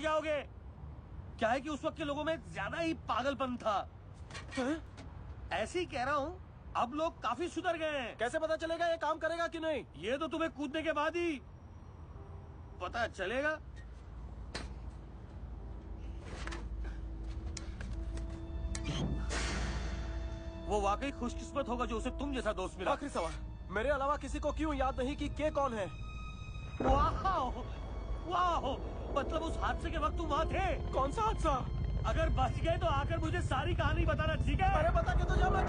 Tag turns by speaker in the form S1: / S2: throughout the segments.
S1: जाओगे। क्या है कि उस वक्त के लोगों में ज़्यादा ही पागलपन था। ऐसे ही कह रहा हूँ अब लोग काफ़ी सुधर गए हैं।
S2: कैसे पता चलेगा ये काम करेगा कि नहीं?
S1: ये तो तुम्हें कूदने के बाद ही पता चलेगा। वो वाकई खुशकिस्मत होगा जो उसे तुम जैसा दोस्त मिला।
S2: आखिरी सवाल मेरे अलावा किसी को क्यों याद नहीं कि के कौन है?
S1: वाह वाह। मतलब उस हादसे के वक्त तुम वहाँ थे?
S2: कौन सा हादसा?
S1: अगर बच गए तो आकर मुझे सारी कहानी बताना ठीक है?
S2: अरे बता के तो जा मैं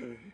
S1: Mm-hmm.